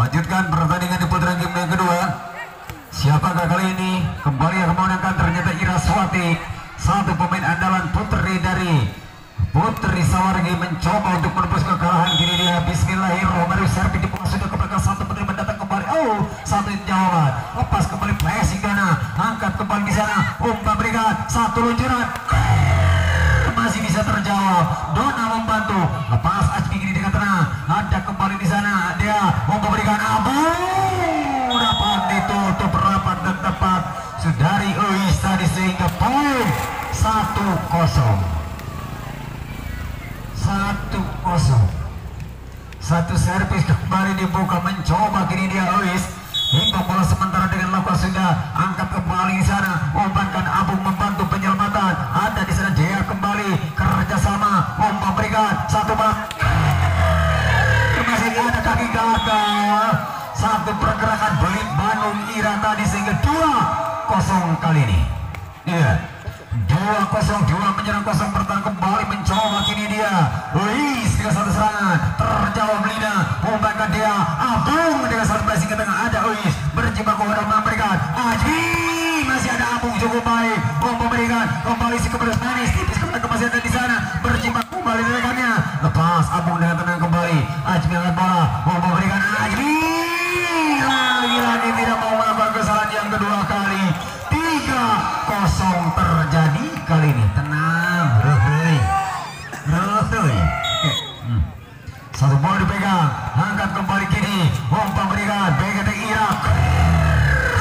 Lanjutkan pertandingan di putaran game yang kedua. Siapakah kali ini? Kembali yang memenangkan ternyata Ira Swati. Satu pemain andalan putri dari Putri Sawargi mencoba untuk menembus kekalahan. Kini dia Bismillahirrahmanirrahim servis di sudah ke belakang. Satu putri mendatang kembali. Oh satu jawaban. Lepas kembali flashing Gana angkat kembali di sana. Umpan berikan satu luncuran. Masih bisa terjawab. Dona membantu. Lepas Ajmi kini dengan tenang ada kembali di sana. Dia abu dapat ditutup rapat dan tepat. Sudari Uis tadi sehingga poin satu kosong. Satu kosong. Satu servis kembali dibuka mencoba kini dia Uis hingga bola sementara dengan lakukan sudah. Angkat kembali di sana. Umpankan Abu membantu penyelamatan. Ada di sana dia kembali. Kerjasama umpan berikan satu bak masih ada kaki gagal. Satu pergerakan belit Bandung Ira tadi sehingga dua kosong kali ini. Iya. dua kosong dua menyerang kosong bertahan kembali mencoba kini dia. Luis dengan satu serangan terjawab Lina umpankan dia Abung dengan satu passing ke tengah ada Luis berjibaku untuk memberikan. Aji masih ada Abung cukup baik. Memberikan kembali si kepada manis tipis kepada ada di sana berjibaku kembali rekannya lepas Abung dengan tenang kembali. Aji melihat bola. Mau memberikan Aji lagi-lagi tidak mau melakukan kesalahan yang kedua kali. tiga kosong terjadi kali ini. Tenang rehuy rehuy Hmm. satu bola dipegang. Angkat kembali kini umpan berikan. BGT Irak.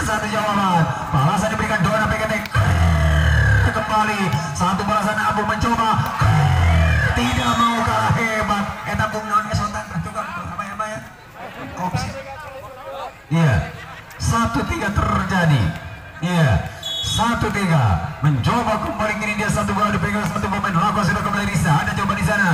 Satu jawaban. Balasan diberikan Dona BGT kembali. Satu balasan Abu mencoba tiga mencoba kembali kini dia satu bola dipegang satu pemain. Lakukan sudah kembali Risa ada coba di sana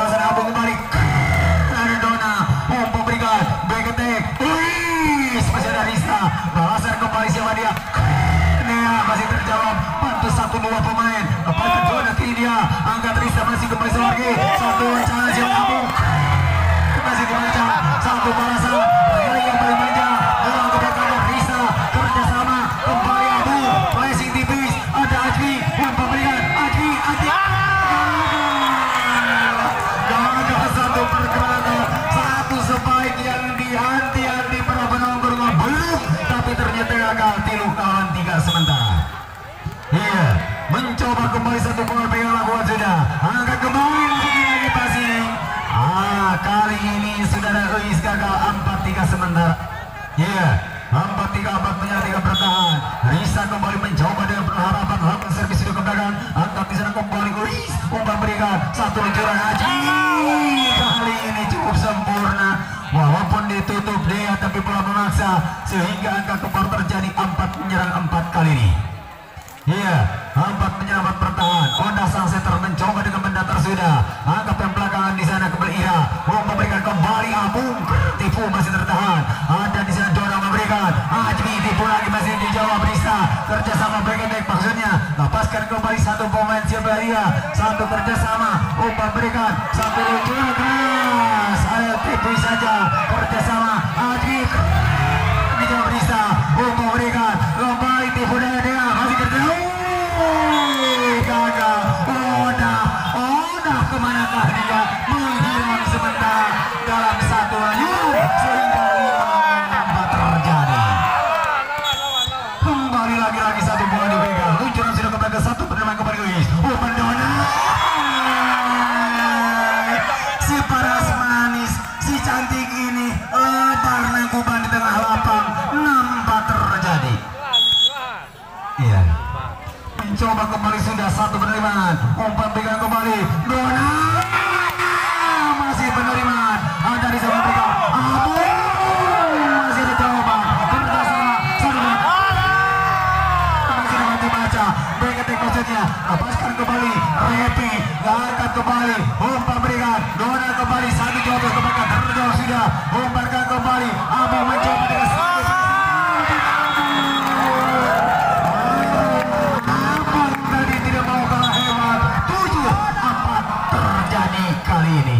balasan abu kembali ada Dona berikan back attack Wih, masih ada Rista balasan kembali siapa dia. Nea masih terjawab. Bantu satu dua pemain. Kepada Dona kini dia. Angkat Rista masih kembali lagi satu rancangan siapa abu Iya, empat tiga empat tiga bertahan. Risa kembali mencoba dengan berharapan lakukan servis sudah ke belakang. Angkat di sana kembali Uis. Umpan berikan satu luncuran Haji. Kali ini cukup sempurna. Walaupun ditutup dia tapi bola memaksa sehingga angka kepar terjadi empat menyerang empat kali ini. Iya, empat penyelamat bertahan. Honda sang setter mencoba dengan mendatar sudah. Angkat yang belakangan di sana kembali Ira. Mau memberikan kembali Abung. Tipu masih tertahan. Ada Lagi masih dijawab Rista. Kerjasama back maksudnya. Lepaskan kembali satu pemain siapa dia. Satu kerjasama. Umpan berikan. Satu luncuran keras. Ayo tipu saja. Kerjasama. Ajmi dijawab Rista. Umpan berikan. mencoba kembali sudah satu penerimaan. Umpan tiga kembali. Dona masih penerimaan. Ada di sana pegang Abu masih dicoba. Tidak salah. Sudah. Masih dibaca begitu maksudnya. Lepaskan kembali. Repi angkat kembali. Umpan berikan Dona kembali. Satu coba kembali terjauh sudah. Umpankan kembali. Abu mencoba. Baby.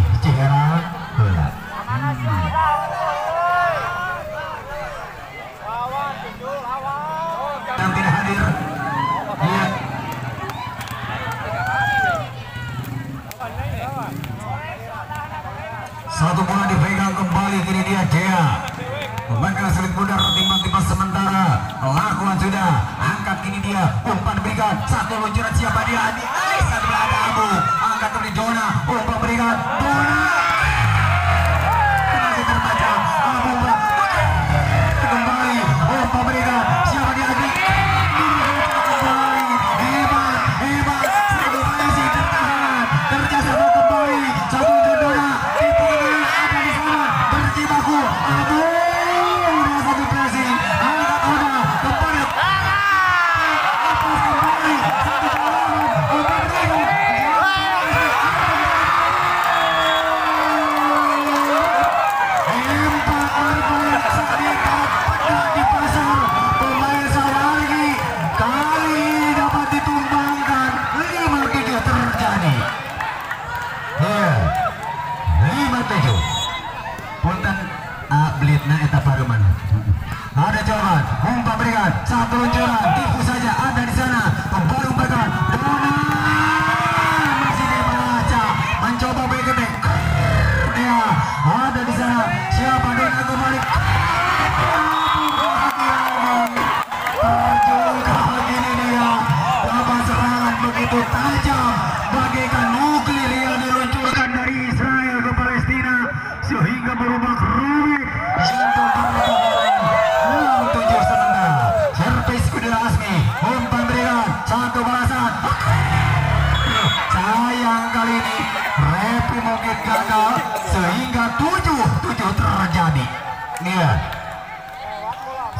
Ya.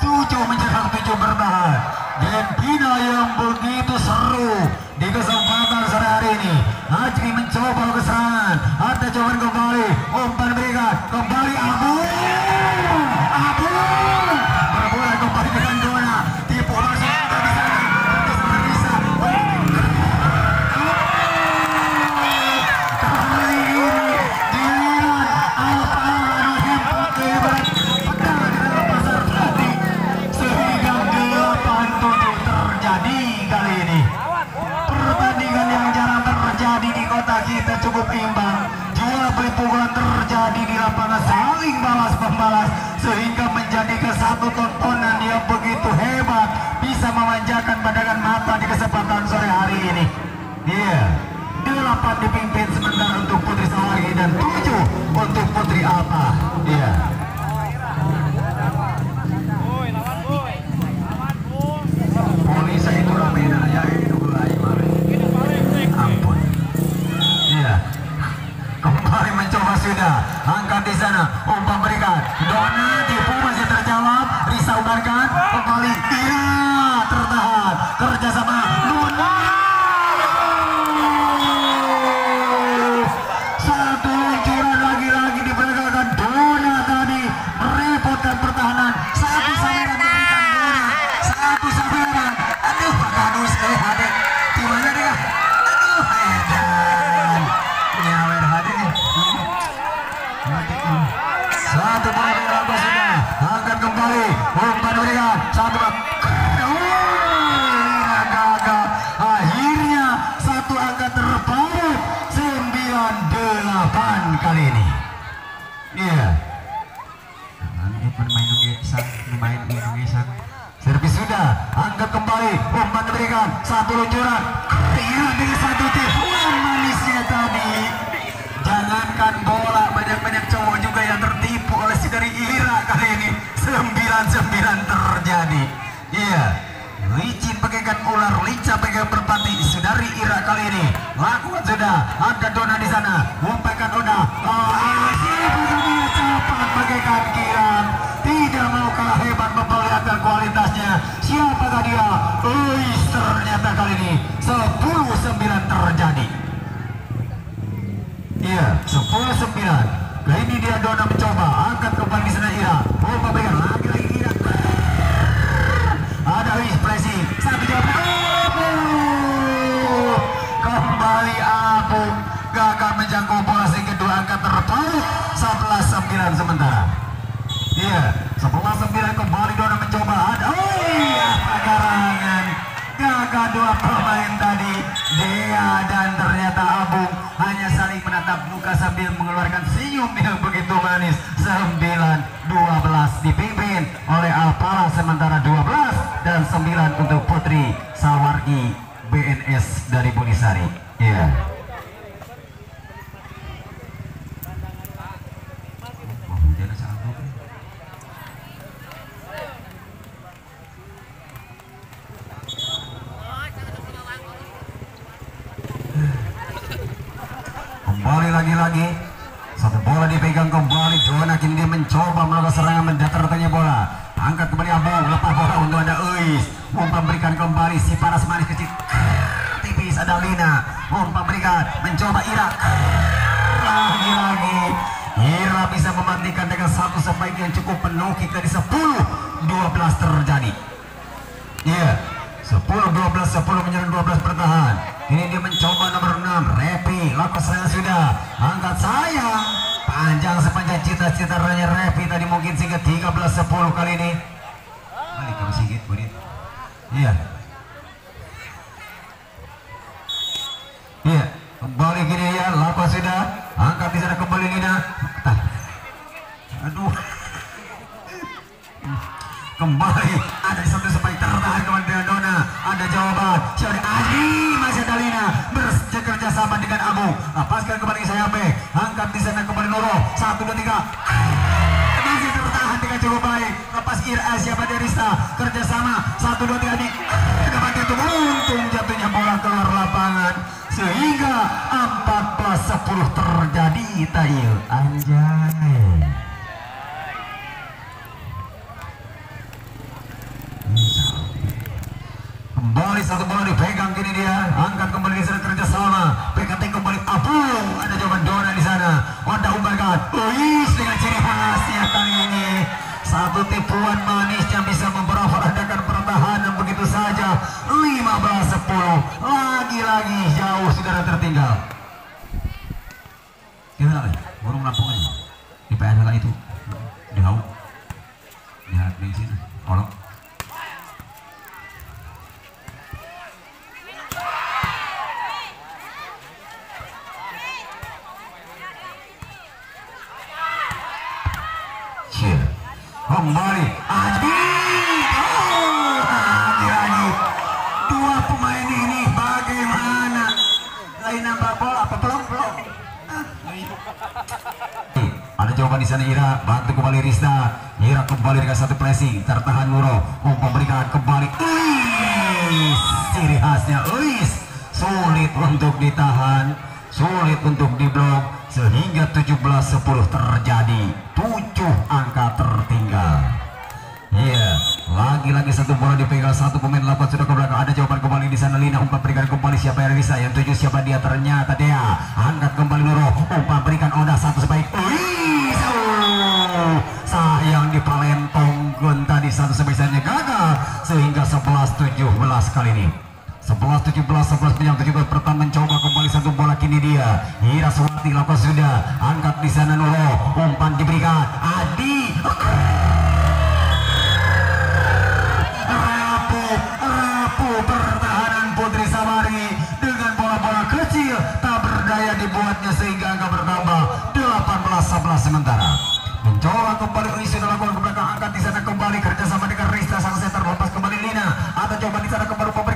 Tujuh mencetak tujuh bertahan. Dan final yang begitu seru di kesempatan sore hari ini. Haji mencoba kesan, Ada jawaban kembali. Umpan berikan kembali. apa? Iya. luncuran, satu luncuran. Iya, satu tip Wah manisnya tadi. Jangankan bola banyak-banyak cowok juga yang tertipu oleh si dari Irak kali ini. Sembilan-sembilan terjadi. Iya. Licin pegangkan ular, lincah pegang berpati Sudari Irak kali ini. Lakukan sudah. Ada dona di sana. Umpakan dona. Oh, ah. kualitasnya. Siapakah dia ya? Luis ternyata kali ini. 10-9 terjadi. Iya 10-9 kali nah, ini dia Dona mencoba. Angkat kembali di sana Ira sambil mengeluarkan senyum yang begitu manis 10-12 terjadi. Iya yeah. 10 12 10 menyerang 12 bertahan ini dia mencoba nomor 6 Repi lakukan saya sudah angkat saya. Panjang sepanjang cita-cita ranya Repi tadi mungkin sehingga 13 10 kali ini. Balik kamu sigit budit iya. Yeah. iya yeah. kembali gini ya lapas sudah angkat di sana kembali Nina. Aduh kembali ada satu spike tertahan dengan Dona. Ada jawaban. Syari Adi masih ada Lina bekerja sama dengan Abu. Lepaskan kembali saya back angkat di sana kembali Noro satu dua tiga. Masih tertahan dengan cukup baik. Lepas siapa dari Rista? Kerjasama. Satu dua tiga di dapat itu. Untung jatuhnya bola keluar lapangan. Sehingga 14 10 terjadi Tail anjay kembali satu bola dipegang kini dia angkat kembali di sana kerjasama. PKT kembali Abung ada jawaban Dona di sana. Wanda umbarkan Uis dengan ciri khasnya kali ini. Satu tipuan manis yang bisa memperandakan pertahanan begitu saja. 15-10 lagi-lagi jauh saudara tertinggal gimana lagi burung lampung aja di PNL itu di hau lihat di sini kolom Cia. Kembali Adi. Oh, lagi-lagi pemain ini bagaimana? Lain nambah bola apa belum belum? Ah. Ada jawaban di sana Ira, bantu kembali Rista. Ira kembali dengan satu pressing, tertahan Nuro. Umpan berikan kembali. Uis, ciri khasnya Uis. Sulit untuk ditahan, sulit untuk diblok sehingga 17-10 terjadi. 7 angka tertinggal. Iya, lagi-lagi satu bola dipegang satu pemain lapan sudah ke belakang. Ada jawaban kembali di sana Lina. Umpan berikan kembali siapa yang bisa. Yang tujuh siapa dia? Ternyata dia angkat kembali Nuro umpan berikan Oda satu sebaik. Wih, sayang di Palentong tadi satu sebisanya gagal. Sehingga 11 17 kali ini. 11 17 11 penyang 17 pertama mencoba kembali satu bola. Kini dia Ira Suwati lakukan sudah. Angkat di sana Nuro umpan diberikan. Adi dibuatnya sehingga angka bertambah 18-11 sementara. Mencoba kembali Uisi lakukan ke belakang angkat di sana kembali kerjasama dengan Rista sang setter lepas kembali Lina. Ada coba di sana kembali memberikan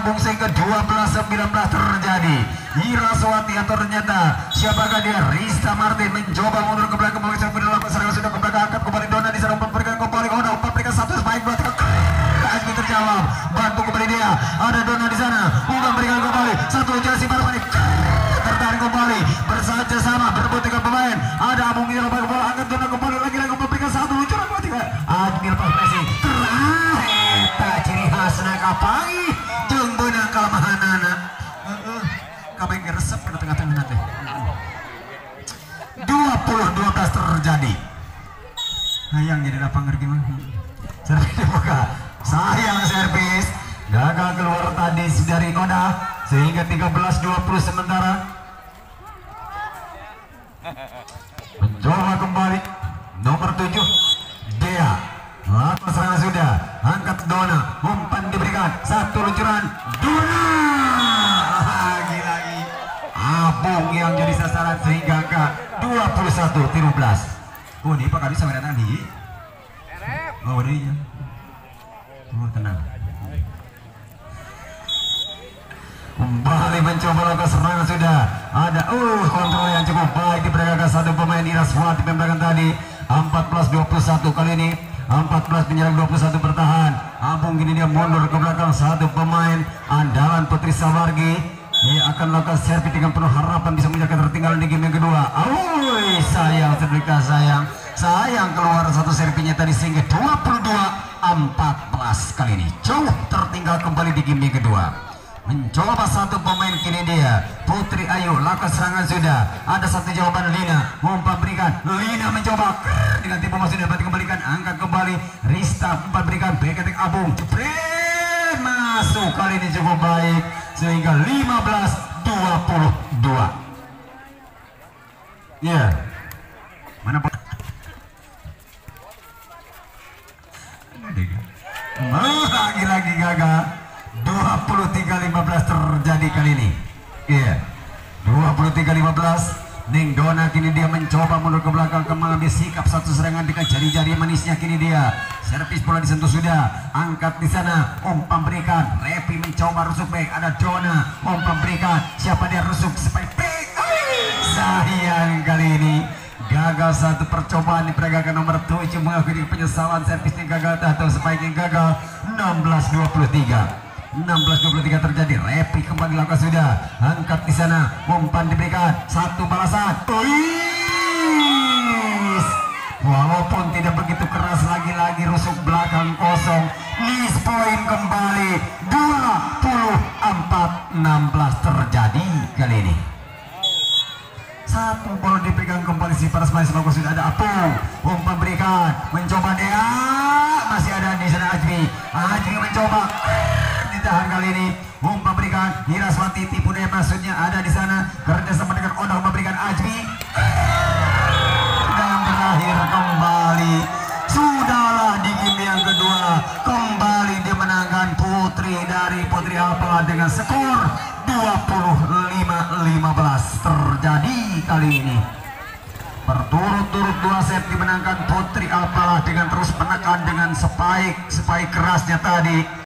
pemain Abung sehingga 12-19 terjadi. Iraswati atau ternyata siapakah dia? Rista Martin mencoba mundur ke belakang kembali sampai dalam serangan sudah ke belakang angkat kembali Dona di sana memberikan kembali Ona memberikan satu baik buat Azmi terjawab. Bantu kembali dia. Ada Dona di sana Udah berikan kembali satu Jasi Marmani tertarik kembali bersaja sama berebut dengan pemain. Ada Abung yang lepas bola angkat Dona kembali lagi-lagi memberikan satu luncuran buat tiga lepas pressing terakhir ciri khas nakapangi tengah-tengah nanti 20 12 terjadi. Hayang jadi lapang ngerti mah? Servis dibuka sayang servis. Gagal keluar tadi dari Koda sehingga 13-20 sementara mencoba kembali nomor 7 Dea Lama serangan sudah angkat Dona umpan diberikan satu luncuran Dona lagi-lagi Abung yang jadi sasaran sehingga angka 21 13 oh ini Pak Kadi sama datang di oh ini oh tenang. Kembali mencoba lakukan serangan sudah ada. Uh kontrol yang cukup baik diperagakan satu pemain Iraswati pembelakan tadi. 14-21 kali ini. 14 penyerang 21 bertahan. Abung gini dia mundur ke belakang. Satu pemain andalan Putri Sawargi dia akan lakukan servis dengan penuh harapan bisa menjaga tertinggal di game yang kedua. Awoi sayang sedikit sayang. Sayang keluar satu servinya tadi sehingga 22 14 kali ini. Jauh tertinggal kembali di game yang kedua. Mencoba satu pemain kini dia Putri Ayu lakukan serangan sudah ada satu jawaban Lina. Umpan berikan. Lina mencoba. Dengan tipu masuk dapat dikembalikan. Angkat kembali. Rista umpan berikan. Beketek Abung. Jepret masuk. Kali ini cukup baik sehingga 15 22 ya yeah. mana lagi-lagi gagal 23-15 terjadi kali ini iya yeah. 23-15 Ning Dona kini dia mencoba mundur ke belakang ke mengambil sikap satu serangan dengan jari-jari manisnya kini dia. Servis bola disentuh sudah angkat di sana umpan berikan. Repi mencoba rusuk baik ada Dona umpan berikan. Siapa dia rusuk spike back sayang kali ini gagal satu percobaan diperagakan nomor 7 mengakui penyesalan. Servisnya gagal atau spike yang gagal 16-23 16-23 terjadi. Repi kembali langkah sudah. Angkat di sana. Umpan diberikan. Satu balasan. Uish. walaupun tidak begitu keras lagi-lagi rusuk belakang kosong. Miss point kembali. 24-16 terjadi kali ini. Satu bola dipegang kembali. Si Paras Manis bagus. Sudah ada Apung umpan berikan. Mencoba dia masih ada di sana Ajmi Ajmi mencoba ditahan kali ini. Umpan berikan Hiraswati tipu daya maksudnya ada di sana. Kerja sama dengan Odang memberikan Ajmi dan berakhir kembali. Sudahlah di game yang kedua. Kembali dimenangkan Putri dari Putri Alpa dengan skor 25-15 terjadi kali ini. Berturut-turut dua set dimenangkan Putri Alpalah dengan terus menekan dengan spike spike kerasnya tadi